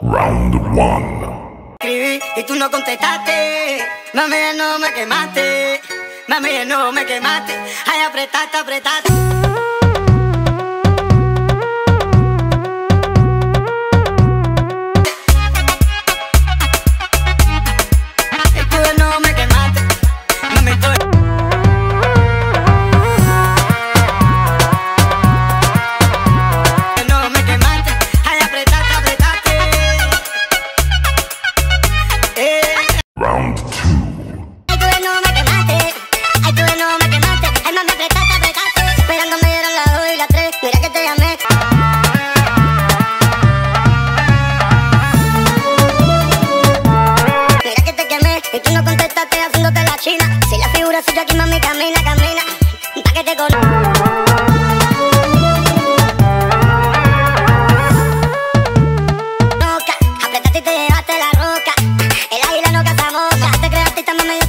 Round one. Escribí y tú no contestaste. Mami, no me quemaste. Mami, no me quemaste. Ay, apretaste, apretaste. te haciéndote la china. Si la figura suya aquí, mami, camina, camina. Pa' que te conozca. Apretate y te llevaste la roca. El águila no caza boca. Te creaste y también me